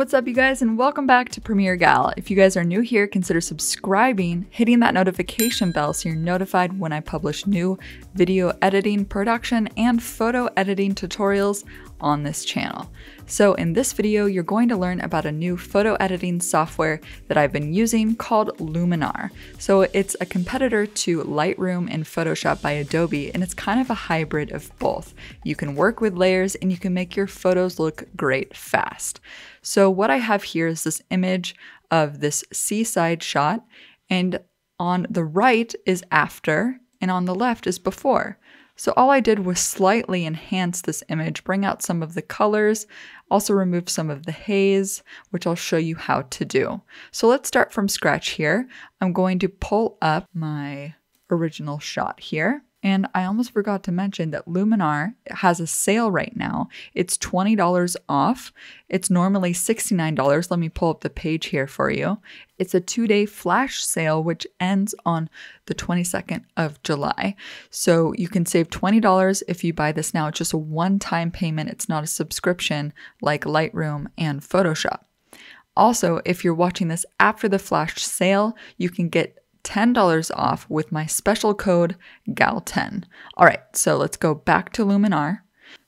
what's up, you guys, and welcome back to Premiere Gal. If you guys are new here, consider subscribing, hitting that notification bell so you're notified when I publish new video editing, production, and photo editing tutorials on this channel. So in this video, you're going to learn about a new photo editing software that I've been using called Luminar. So it's a competitor to Lightroom and Photoshop by Adobe, and it's kind of a hybrid of both. You can work with layers and you can make your photos look great fast. So what I have here is this image of this seaside shot, and on the right is after, and on the left is before. So all I did was slightly enhance this image, bring out some of the colors, also remove some of the haze, which I'll show you how to do. So let's start from scratch here. I'm going to pull up my original shot here. And I almost forgot to mention that Luminar has a sale right now. It's $20 off. It's normally $69. Let me pull up the page here for you. It's a two day flash sale, which ends on the 22nd of July. So you can save $20 if you buy this now. It's just a one time payment, it's not a subscription like Lightroom and Photoshop. Also, if you're watching this after the flash sale, you can get $10 off with my special code GAL10. All right, so let's go back to Luminar.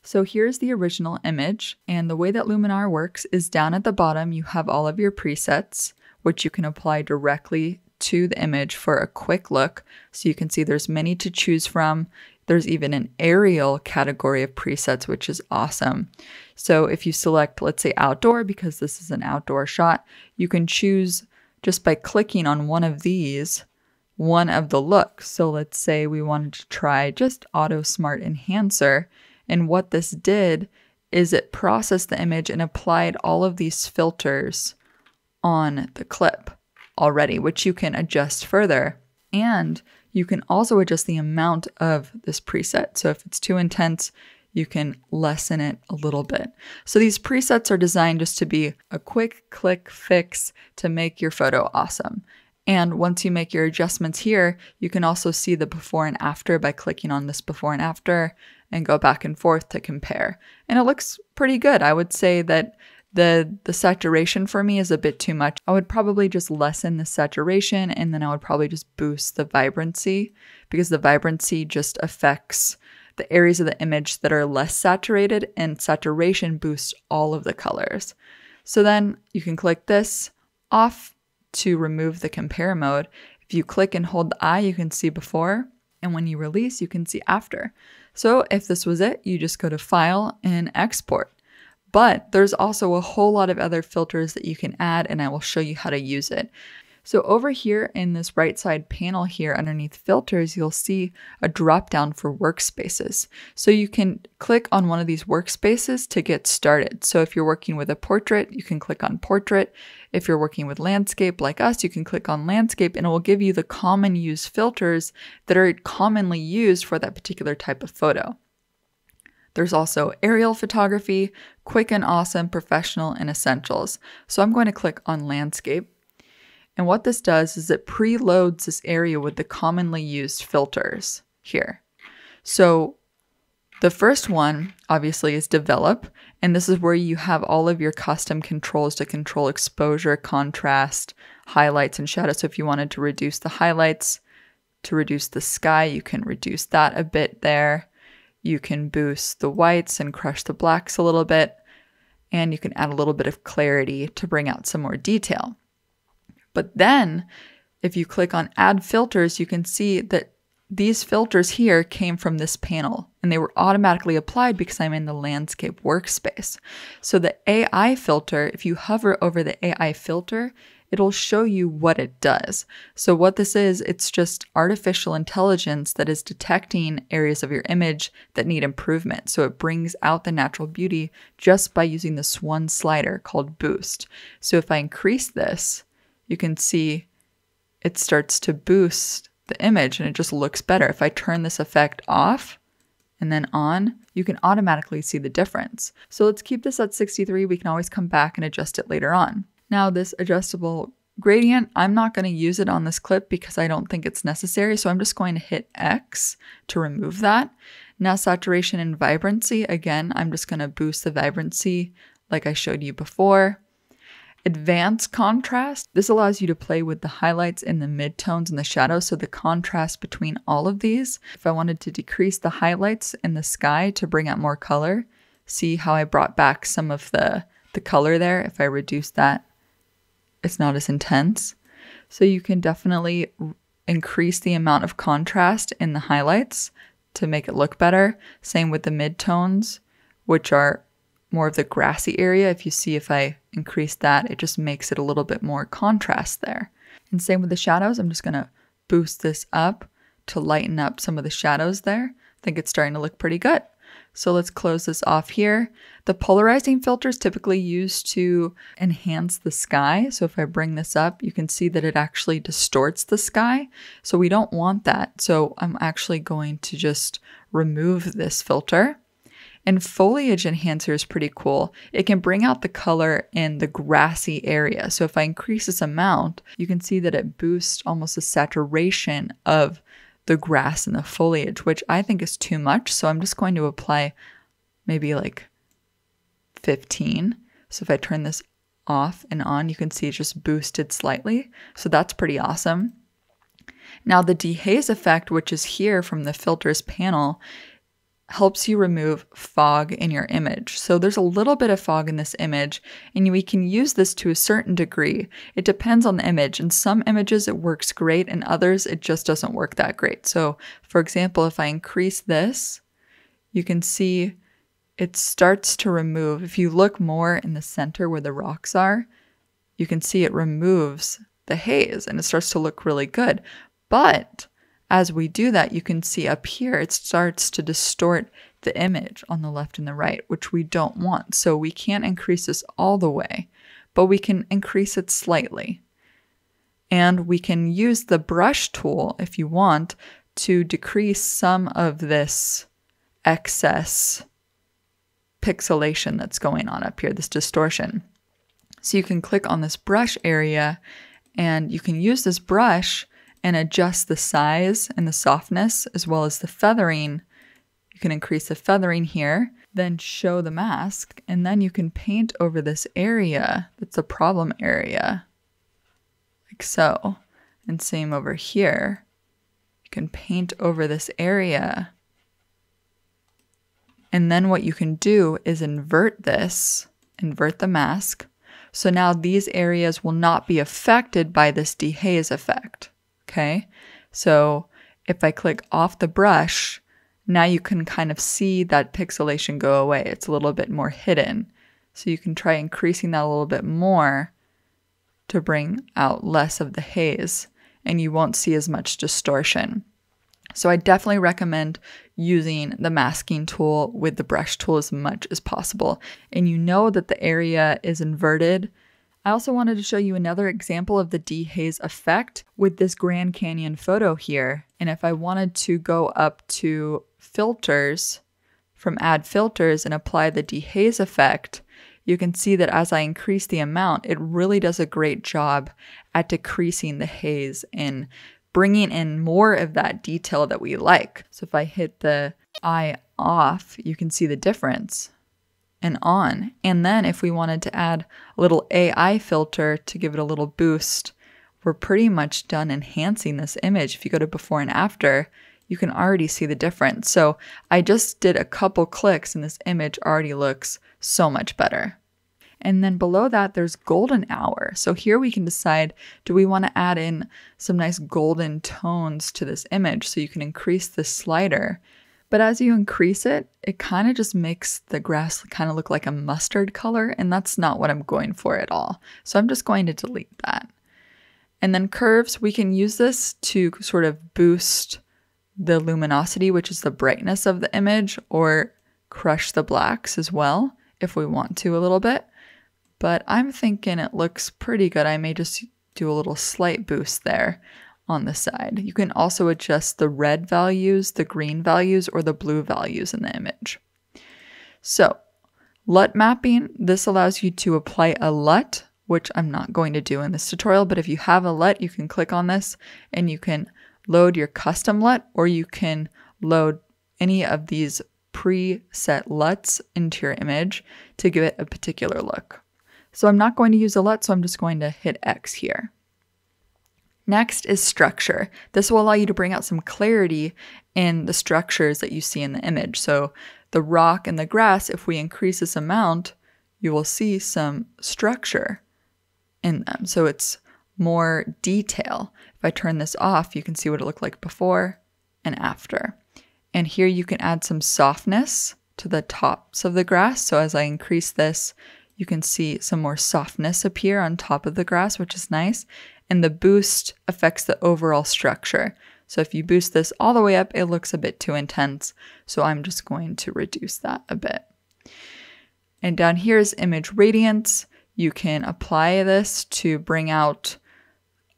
So here's the original image, and the way that Luminar works is down at the bottom you have all of your presets, which you can apply directly to the image for a quick look. So you can see there's many to choose from. There's even an aerial category of presets, which is awesome. So if you select, let's say outdoor, because this is an outdoor shot, you can choose just by clicking on one of these, one of the looks. So let's say we wanted to try just Auto Smart Enhancer. And what this did is it processed the image and applied all of these filters on the clip already, which you can adjust further. And you can also adjust the amount of this preset. So if it's too intense, you can lessen it a little bit. So these presets are designed just to be a quick click fix to make your photo awesome. And once you make your adjustments here, you can also see the before and after by clicking on this before and after and go back and forth to compare. And it looks pretty good. I would say that the the saturation for me is a bit too much. I would probably just lessen the saturation and then I would probably just boost the vibrancy because the vibrancy just affects the areas of the image that are less saturated, and saturation boosts all of the colors. So then you can click this off to remove the compare mode. If you click and hold the eye, you can see before, and when you release, you can see after. So if this was it, you just go to File and Export. But there's also a whole lot of other filters that you can add, and I will show you how to use it. So over here in this right side panel here underneath filters, you'll see a drop down for workspaces. So you can click on one of these workspaces to get started. So if you're working with a portrait, you can click on portrait. If you're working with landscape like us, you can click on landscape and it will give you the common use filters that are commonly used for that particular type of photo. There's also aerial photography, quick and awesome, professional, and essentials. So I'm going to click on landscape. And what this does is it preloads this area with the commonly used filters here. So the first one, obviously, is develop. And this is where you have all of your custom controls to control exposure, contrast, highlights, and shadows. So if you wanted to reduce the highlights, to reduce the sky, you can reduce that a bit there. You can boost the whites and crush the blacks a little bit. And you can add a little bit of clarity to bring out some more detail. But then if you click on add filters, you can see that these filters here came from this panel and they were automatically applied because I'm in the landscape workspace. So the AI filter, if you hover over the AI filter, it'll show you what it does. So what this is, it's just artificial intelligence that is detecting areas of your image that need improvement. So it brings out the natural beauty just by using this one slider called boost. So if I increase this, you can see it starts to boost the image and it just looks better. If I turn this effect off and then on, you can automatically see the difference. So let's keep this at 63. We can always come back and adjust it later on. Now this adjustable gradient, I'm not going to use it on this clip because I don't think it's necessary. So I'm just going to hit X to remove that. Now saturation and vibrancy, again, I'm just going to boost the vibrancy like I showed you before. Advanced contrast, this allows you to play with the highlights and the midtones and the shadows, so the contrast between all of these. If I wanted to decrease the highlights in the sky to bring out more color, see how I brought back some of the, the color there. If I reduce that, it's not as intense. So you can definitely increase the amount of contrast in the highlights to make it look better. Same with the midtones, which are more of the grassy area. If you see if I increase that, it just makes it a little bit more contrast there. And same with the shadows. I'm just going to boost this up to lighten up some of the shadows there. I think it's starting to look pretty good. So let's close this off here. The polarizing filter is typically used to enhance the sky. So if I bring this up, you can see that it actually distorts the sky. So we don't want that. So I'm actually going to just remove this filter. And foliage enhancer is pretty cool. It can bring out the color in the grassy area. So if I increase this amount, you can see that it boosts almost the saturation of the grass and the foliage, which I think is too much. So I'm just going to apply maybe like 15. So if I turn this off and on, you can see it just boosted slightly. So that's pretty awesome. Now the dehaze effect, which is here from the filters panel, helps you remove fog in your image. So there's a little bit of fog in this image, and we can use this to a certain degree. It depends on the image. In some images, it works great, and others, it just doesn't work that great. So, for example, if I increase this, you can see it starts to remove. If you look more in the center where the rocks are, you can see it removes the haze and it starts to look really good. But as we do that, you can see up here, it starts to distort the image on the left and the right, which we don't want. So we can't increase this all the way, but we can increase it slightly. And we can use the brush tool if you want to decrease some of this excess pixelation that's going on up here, this distortion. So you can click on this brush area and you can use this brush and adjust the size and the softness as well as the feathering. You can increase the feathering here, then show the mask, and then you can paint over this area that's a problem area, like so. And same over here. You can paint over this area. And then what you can do is invert this, invert the mask. So now these areas will not be affected by this dehaze effect. Okay. So if I click off the brush, now you can kind of see that pixelation go away. It's a little bit more hidden. So you can try increasing that a little bit more to bring out less of the haze and you won't see as much distortion. So I definitely recommend using the masking tool with the brush tool as much as possible. And you know that the area is inverted I also wanted to show you another example of the dehaze effect with this Grand Canyon photo here. And if I wanted to go up to filters from add filters and apply the dehaze effect, you can see that as I increase the amount, it really does a great job at decreasing the haze and bringing in more of that detail that we like. So if I hit the eye off, you can see the difference and on. And then if we wanted to add a little AI filter to give it a little boost, we're pretty much done enhancing this image. If you go to before and after, you can already see the difference. So I just did a couple clicks and this image already looks so much better. And then below that, there's golden hour. So here we can decide, do we want to add in some nice golden tones to this image? So you can increase the slider but as you increase it, it kind of just makes the grass kind of look like a mustard color, and that's not what I'm going for at all. So I'm just going to delete that. And then curves, we can use this to sort of boost the luminosity, which is the brightness of the image, or crush the blacks as well if we want to a little bit. But I'm thinking it looks pretty good. I may just do a little slight boost there on the side. You can also adjust the red values, the green values, or the blue values in the image. So, LUT mapping, this allows you to apply a LUT, which I'm not going to do in this tutorial, but if you have a LUT, you can click on this and you can load your custom LUT or you can load any of these preset LUTs into your image to give it a particular look. So I'm not going to use a LUT, so I'm just going to hit X here. Next is structure. This will allow you to bring out some clarity in the structures that you see in the image. So the rock and the grass, if we increase this amount, you will see some structure in them. So it's more detail. If I turn this off, you can see what it looked like before and after. And here you can add some softness to the tops of the grass. So as I increase this, you can see some more softness appear on top of the grass, which is nice. And the boost affects the overall structure. So if you boost this all the way up, it looks a bit too intense. So I'm just going to reduce that a bit. And down here is image radiance. You can apply this to bring out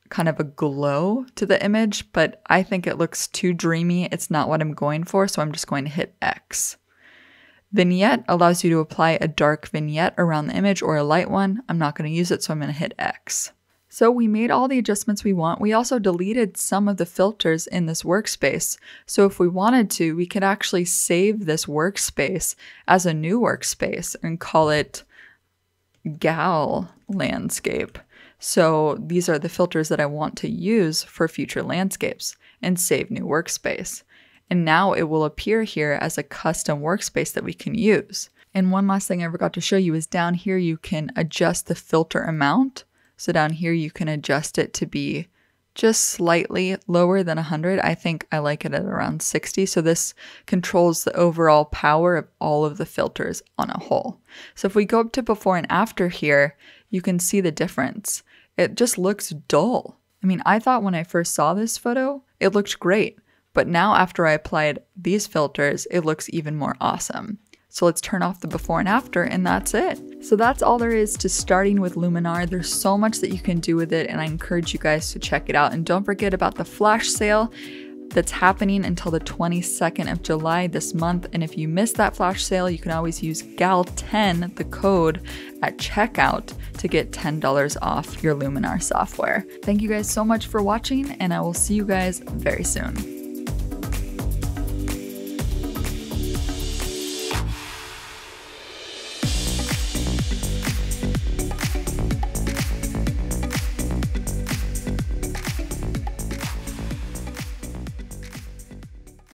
kind of a glow to the image, but I think it looks too dreamy. It's not what I'm going for, so I'm just going to hit X. Vignette allows you to apply a dark vignette around the image or a light one. I'm not going to use it, so I'm going to hit X. So we made all the adjustments we want. We also deleted some of the filters in this workspace. So if we wanted to, we could actually save this workspace as a new workspace and call it Gal Landscape. So these are the filters that I want to use for future landscapes and save new workspace. And now it will appear here as a custom workspace that we can use. And one last thing I forgot to show you is down here you can adjust the filter amount. So down here you can adjust it to be just slightly lower than 100. I think I like it at around 60. So this controls the overall power of all of the filters on a whole. So if we go up to before and after here, you can see the difference it just looks dull. I mean, I thought when I first saw this photo, it looked great, but now after I applied these filters, it looks even more awesome. So let's turn off the before and after, and that's it. So that's all there is to starting with Luminar. There's so much that you can do with it, and I encourage you guys to check it out. And don't forget about the flash sale that's happening until the 22nd of July this month. And if you miss that flash sale, you can always use GAL10, the code, at checkout to get $10 off your Luminar software. Thank you guys so much for watching, and I will see you guys very soon.